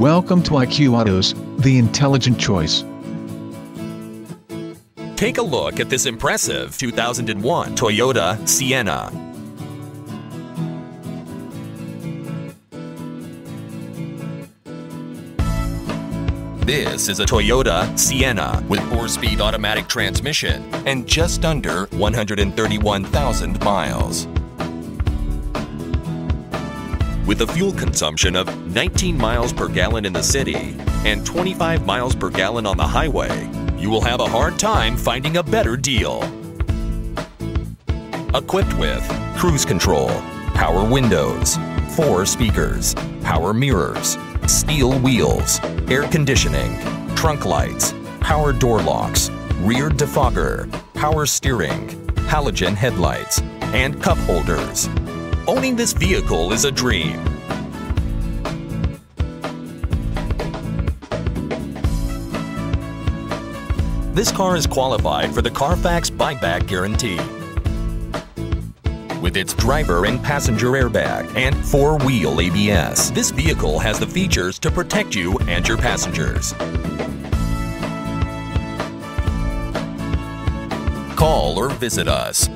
Welcome to IQ Autos, the intelligent choice. Take a look at this impressive 2001 Toyota Sienna. This is a Toyota Sienna with 4-speed automatic transmission and just under 131,000 miles. With a fuel consumption of 19 miles per gallon in the city and 25 miles per gallon on the highway, you will have a hard time finding a better deal. Equipped with cruise control, power windows, four speakers, power mirrors, steel wheels, air conditioning, trunk lights, power door locks, rear defogger, power steering, halogen headlights, and cup holders. Owning this vehicle is a dream. This car is qualified for the Carfax buyback guarantee. With its driver and passenger airbag and four-wheel ABS, this vehicle has the features to protect you and your passengers. Call or visit us